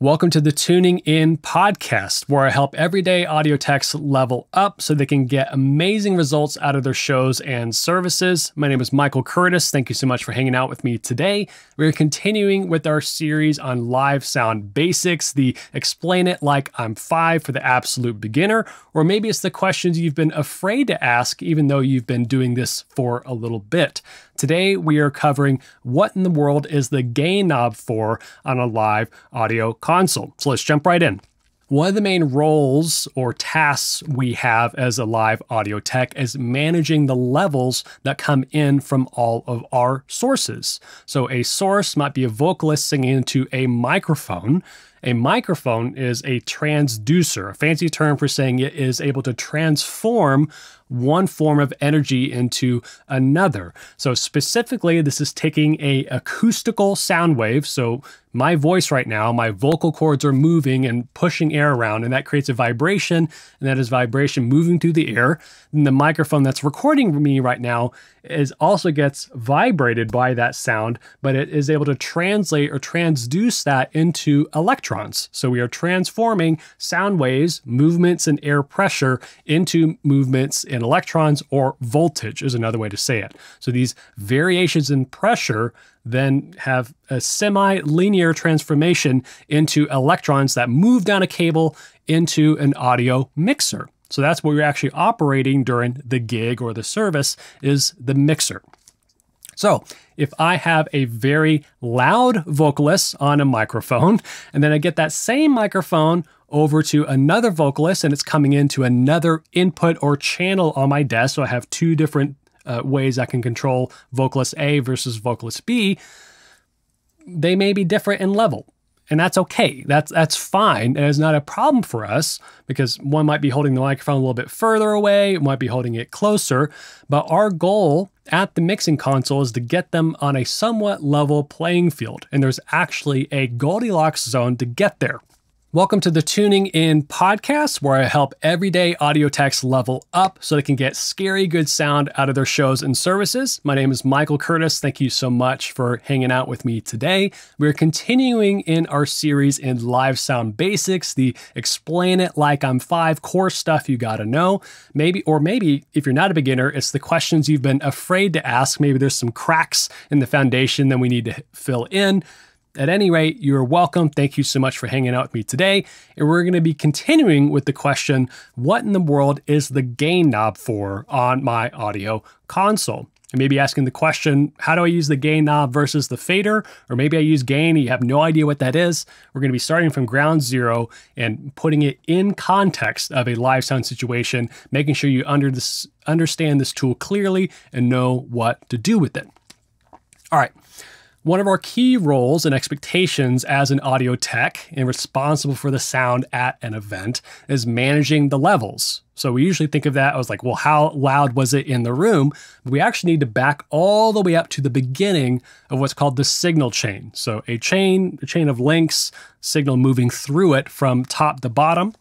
Welcome to the Tuning In podcast, where I help everyday audio techs level up so they can get amazing results out of their shows and services. My name is Michael Curtis. Thank you so much for hanging out with me today. We're continuing with our series on live sound basics, the explain it like I'm five for the absolute beginner, or maybe it's the questions you've been afraid to ask, even though you've been doing this for a little bit. Today, we are covering what in the world is the gain knob for on a live audio console. So let's jump right in. One of the main roles or tasks we have as a live audio tech is managing the levels that come in from all of our sources. So, a source might be a vocalist singing into a microphone. A microphone is a transducer, a fancy term for saying it is able to transform one form of energy into another. So specifically, this is taking a acoustical sound wave. So my voice right now, my vocal cords are moving and pushing air around, and that creates a vibration, and that is vibration moving through the air. And the microphone that's recording me right now is also gets vibrated by that sound, but it is able to translate or transduce that into electrons. So we are transforming sound waves, movements, and air pressure into movements in electrons, or voltage is another way to say it. So these variations in pressure then have a semi linear transformation into electrons that move down a cable into an audio mixer. So that's what we're actually operating during the gig or the service is the mixer. So if I have a very loud vocalist on a microphone, and then I get that same microphone over to another vocalist and it's coming into another input or channel on my desk. So I have two different uh, ways I can control vocalist A versus vocalist B. They may be different in level. And that's okay. That's that's fine. And it's not a problem for us because one might be holding the microphone a little bit further away, it might be holding it closer. But our goal at the mixing console is to get them on a somewhat level playing field. And there's actually a Goldilocks zone to get there. Welcome to the Tuning In podcast, where I help everyday audio techs level up so they can get scary good sound out of their shows and services. My name is Michael Curtis. Thank you so much for hanging out with me today. We're continuing in our series in live sound basics, the explain it like I'm five core stuff you gotta know. Maybe, or maybe if you're not a beginner, it's the questions you've been afraid to ask. Maybe there's some cracks in the foundation that we need to fill in. At any rate, you're welcome. Thank you so much for hanging out with me today. And we're going to be continuing with the question what in the world is the gain knob for on my audio console? And maybe asking the question, how do I use the gain knob versus the fader? Or maybe I use gain and you have no idea what that is. We're going to be starting from ground zero and putting it in context of a live sound situation, making sure you under this, understand this tool clearly and know what to do with it. All right. One of our key roles and expectations as an audio tech and responsible for the sound at an event is managing the levels. So we usually think of that as like, well, how loud was it in the room? We actually need to back all the way up to the beginning of what's called the signal chain. So a chain, a chain of links, signal moving through it from top to bottom.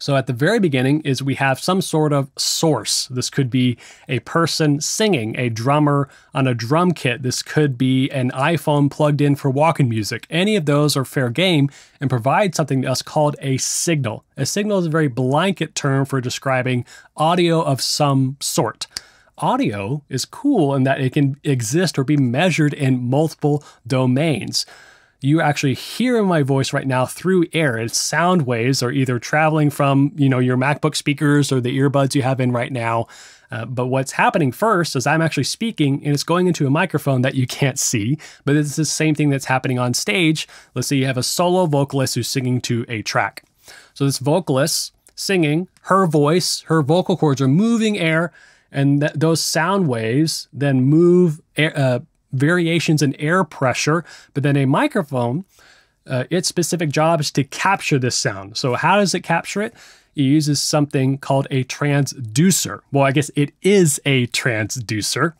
So at the very beginning is we have some sort of source. This could be a person singing, a drummer on a drum kit. This could be an iPhone plugged in for walking music. Any of those are fair game and provide something that's called a signal. A signal is a very blanket term for describing audio of some sort audio is cool in that it can exist or be measured in multiple domains you actually hear my voice right now through air. It's sound waves are either traveling from, you know, your MacBook speakers or the earbuds you have in right now. Uh, but what's happening first is I'm actually speaking and it's going into a microphone that you can't see, but it's the same thing that's happening on stage. Let's say you have a solo vocalist who's singing to a track. So this vocalist singing, her voice, her vocal cords are moving air, and th- those sound waves then move air, uh, variations in air pressure, but then a microphone, uh, its specific job is to capture this sound. So, how does it capture it? It uses something called a transducer. Well, I guess it is a transducer.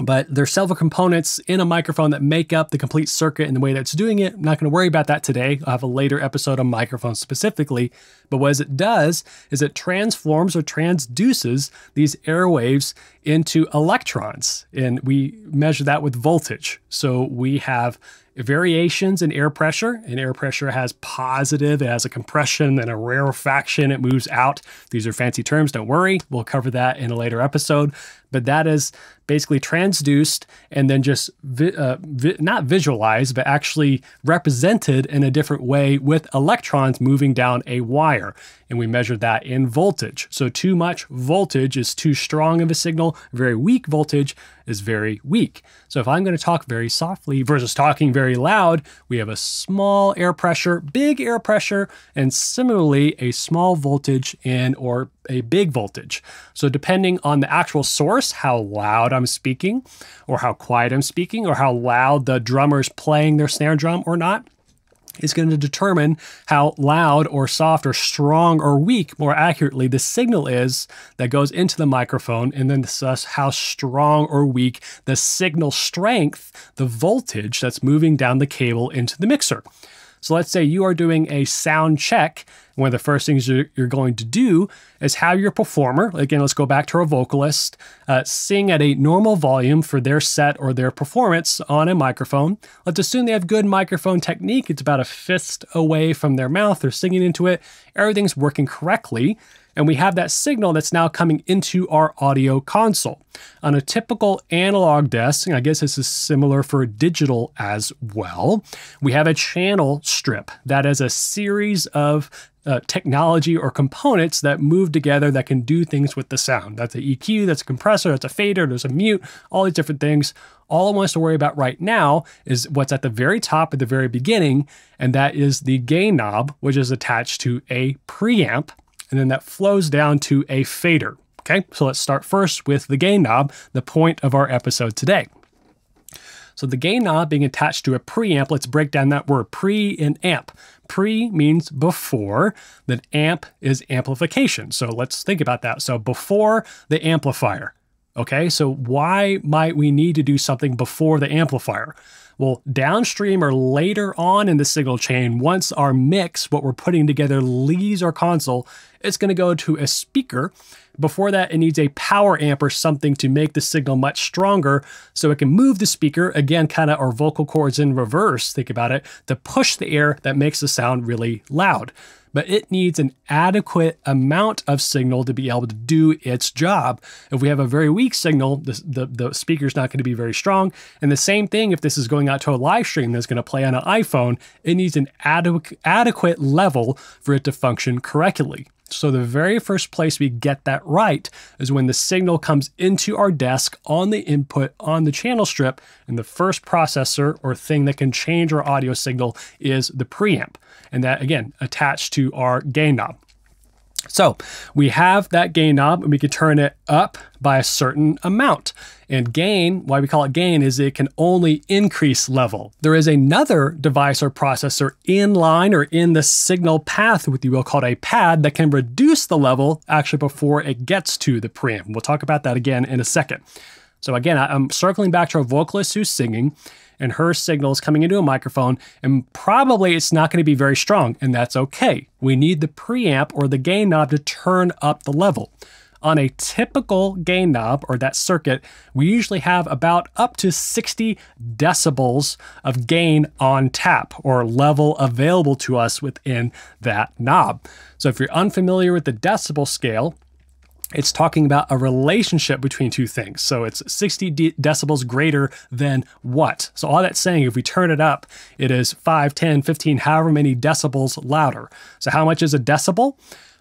But there's several components in a microphone that make up the complete circuit and the way that it's doing it. I'm not going to worry about that today. I'll have a later episode on microphones specifically. But what it does is it transforms or transduces these airwaves into electrons. And we measure that with voltage. So we have variations in air pressure, and air pressure has positive, it has a compression and a rarefaction, it moves out. These are fancy terms, don't worry. We'll cover that in a later episode. But that is basically transduced and then just vi uh, vi not visualized, but actually represented in a different way with electrons moving down a wire. And we measure that in voltage. So too much voltage is too strong of a signal, very weak voltage is very weak. So if I'm going to talk very softly versus talking very loud, we have a small air pressure, big air pressure, and similarly a small voltage and or a big voltage. So depending on the actual source, how loud I'm speaking, or how quiet I'm speaking, or how loud the drummer's playing their snare drum or not, is going to determine how loud or soft or strong or weak, more accurately, the signal is that goes into the microphone, and then thus how strong or weak the signal strength, the voltage that's moving down the cable into the mixer. So let's say you are doing a sound check. One of the first things you're, going to do is have your performer, again, let's go back to our vocalist, uh, sing at a normal volume for their set or their performance on a microphone. Let's assume they have good microphone technique. It's about a fist away from their mouth. They're singing into it. Everything's working correctly and we have that signal that's now coming into our audio console. On a typical analog desk, and I guess this is similar for digital as well, we have a channel strip that is a series of uh, technology or components that move together that can do things with the sound. That's an EQ, that's a compressor, that's a fader, there's a mute, all these different things. All I want us to worry about right now is what's at the very top at the very beginning, and that is the gain knob, which is attached to a preamp and then that flows down to a fader. Okay, so let's start first with the gain knob, the point of our episode today. So the gain knob being attached to a preamp, let's break down that word pre and amp. Pre means before, then amp is amplification. So let's think about that. So before the amplifier. Okay, so why might we need to do something before the amplifier? Well, downstream or later on in the signal chain, once our mix, what we're putting together, leaves our console, it's going to go to a speaker. Before that, it needs a power amp or something to make the signal much stronger so it can move the speaker, again, kind of our vocal cords in reverse, think about it, to push the air that makes the sound really loud but it needs an adequate amount of signal to be able to do its job. If we have a very weak signal, the, the, the speaker's not going to be very strong. And the same thing if this is going out to a live stream that's going to play on an iPhone, it needs an adequate, adequate level for it to function correctly. So the very first place we get that right is when the signal comes into our desk on the input on the channel strip, and the first processor or thing that can change our audio signal is the preamp. And that, again, attached to our gain knob. So we have that gain knob and we can turn it up by a certain amount. And gain, why we call it gain, is it can only increase level. There is another device or processor in line or in the signal path, what you will call a pad, that can reduce the level actually before it gets to the preamp. We'll talk about that again in a second. So again, I'm circling back to our vocalist who's singing and her signal is coming into a microphone, and probably it's not going to be very strong, and that's okay. We need the preamp or the gain knob to turn up the level. On a typical gain knob or that circuit, we usually have about up to 60 decibels of gain on tap or level available to us within that knob. So if you're unfamiliar with the decibel scale, it's talking about a relationship between two things. So it's 60 de decibels greater than what? So all that's saying, if we turn it up, it is 5, 10, 15, however many decibels louder. So how much is a decibel?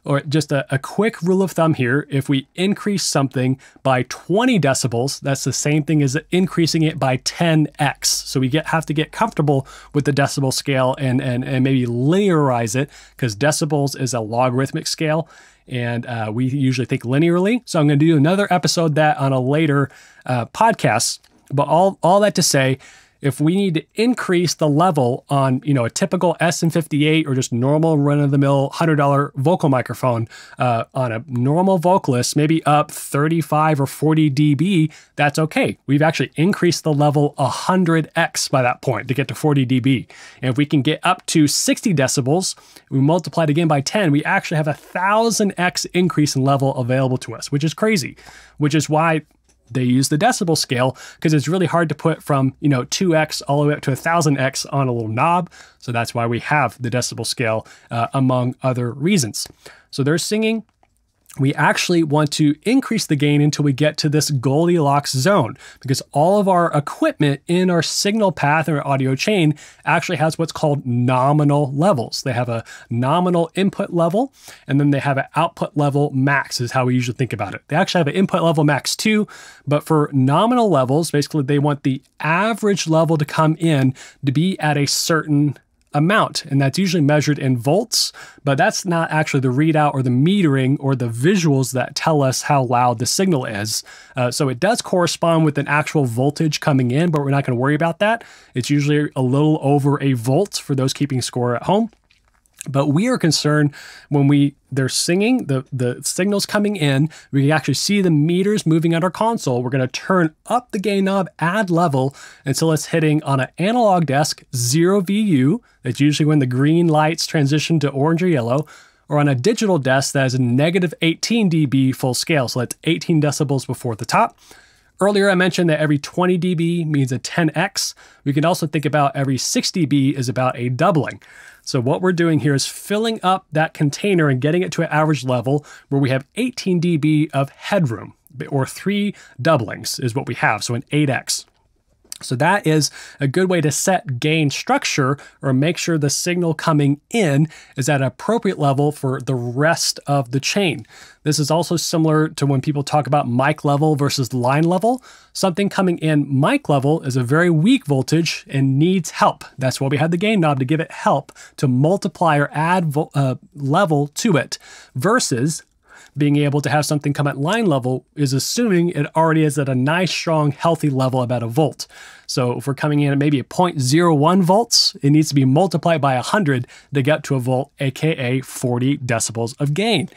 Or just a, a quick rule of thumb here, if we increase something by 20 decibels, that's the same thing as increasing it by 10x. So we get have to get comfortable with the decibel scale and, and, and maybe linearize it because decibels is a logarithmic scale and uh, we usually think linearly. So I'm going to do another episode that on a later uh, podcast. But all all that to say, if we need to increase the level on you know a typical SM58 or just normal run of the mill hundred dollar vocal microphone uh, on a normal vocalist, maybe up 35 or 40 dB, that's okay. We've actually increased the level 100x by that point to get to 40 dB. And if we can get up to 60 decibels, we multiply it again by 10, we actually have a thousand x increase in level available to us, which is crazy. Which is why they use the decibel scale because it's really hard to put from, you know, 2x all the way up to 1000x on a little knob. So that's why we have the decibel scale, uh, among other reasons. So they're singing we actually want to increase the gain until we get to this Goldilocks zone because all of our equipment in our signal path or audio chain actually has what's called nominal levels. They have a nominal input level and then they have an output level max is how we usually think about it. They actually have an input level max too, but for nominal levels, basically they want the average level to come in to be at a certain amount, and that's usually measured in volts, but that's not actually the readout or the metering or the visuals that tell us how loud the signal is. Uh, so it does correspond with an actual voltage coming in, but we're not going to worry about that. It's usually a little over a volt for those keeping score at home. But we are concerned when we they're singing, the, the signals coming in, we can actually see the meters moving on our console. We're going to turn up the gain knob, add level until it's hitting on an analog desk, zero VU. That's usually when the green lights transition to orange or yellow. Or on a digital desk that is a negative 18 dB full scale. So that's 18 decibels before the top. Earlier, I mentioned that every 20 dB means a 10x. We can also think about every 6 dB is about a doubling. So what we're doing here is filling up that container and getting it to an average level where we have 18 dB of headroom, or three doublings is what we have, so an 8x. So that is a good way to set gain structure or make sure the signal coming in is at an appropriate level for the rest of the chain. This is also similar to when people talk about mic level versus line level. Something coming in mic level is a very weak voltage and needs help. That's why we have the gain knob to give it help to multiply or add uh, level to it versus being able to have something come at line level is assuming it already is at a nice, strong, healthy level about a volt. So if we're coming in at maybe a 0.01 volts, it needs to be multiplied by 100 to get to a volt, aka 40 decibels of gain.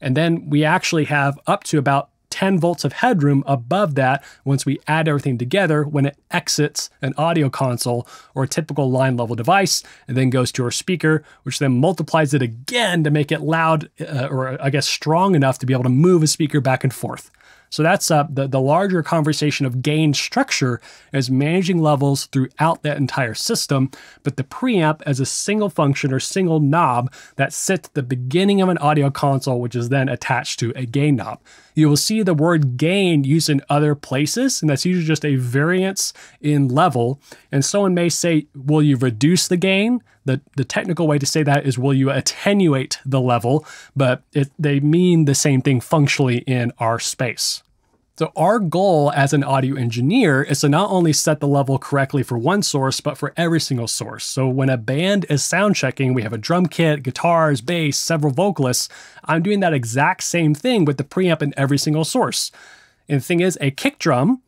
And then we actually have up to about 10 volts of headroom above that once we add everything together when it exits an audio console or a typical line level device and then goes to our speaker, which then multiplies it again to make it loud uh, or I guess strong enough to be able to move a speaker back and forth. So that's uh, the, the larger conversation of gain structure as managing levels throughout that entire system, but the preamp as a single function or single knob that sits at the beginning of an audio console, which is then attached to a gain knob. You will see the word gain used in other places, and that's usually just a variance in level. And someone may say, will you reduce the gain? The, the technical way to say that is will you attenuate the level, but it, they mean the same thing functionally in our space. So our goal as an audio engineer is to not only set the level correctly for one source, but for every single source. So when a band is sound checking, we have a drum kit, guitars, bass, several vocalists. I'm doing that exact same thing with the preamp in every single source. And the thing is, a kick drum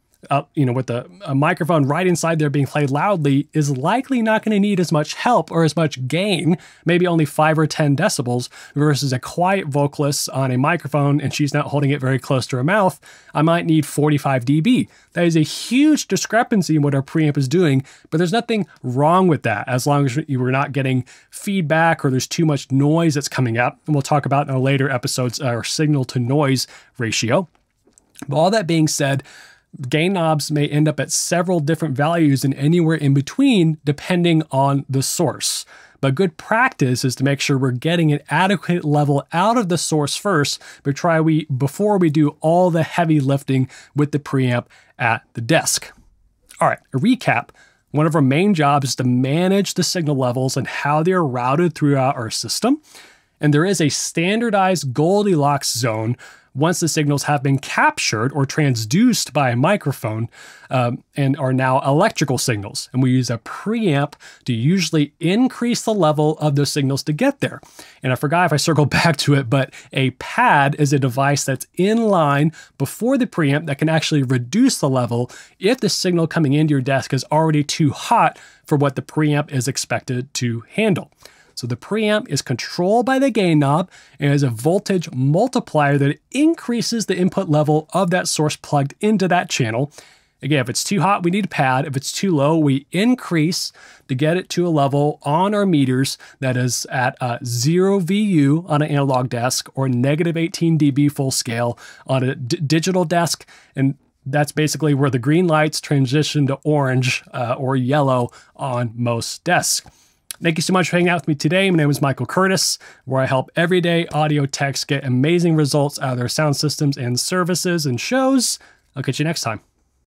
you know, with a, a microphone right inside there being played loudly is likely not going to need as much help or as much gain, maybe only five or 10 decibels, versus a quiet vocalist on a microphone and she's not holding it very close to her mouth. I might need 45 dB. That is a huge discrepancy in what our preamp is doing, but there's nothing wrong with that as long as you are not getting feedback or there's too much noise that's coming up. And we'll talk about in our later episodes our signal to noise ratio. But all that being said, gain knobs may end up at several different values and anywhere in between depending on the source. But good practice is to make sure we're getting an adequate level out of the source first try we before we do all the heavy lifting with the preamp at the desk. All right, a recap. One of our main jobs is to manage the signal levels and how they are routed throughout our system. And there is a standardized Goldilocks zone once the signals have been captured or transduced by a microphone um, and are now electrical signals. And we use a preamp to usually increase the level of those signals to get there. And I forgot if I circled back to it, but a pad is a device that's in line before the preamp that can actually reduce the level if the signal coming into your desk is already too hot for what the preamp is expected to handle. So the preamp is controlled by the gain knob and has a voltage multiplier that increases the input level of that source plugged into that channel. Again, if it's too hot, we need a pad. If it's too low, we increase to get it to a level on our meters that is at uh, zero VU on an analog desk or negative 18 dB full scale on a digital desk. And That's basically where the green lights transition to orange uh, or yellow on most desks. Thank you so much for hanging out with me today. My name is Michael Curtis, where I help everyday audio techs get amazing results out of their sound systems and services and shows. I'll catch you next time.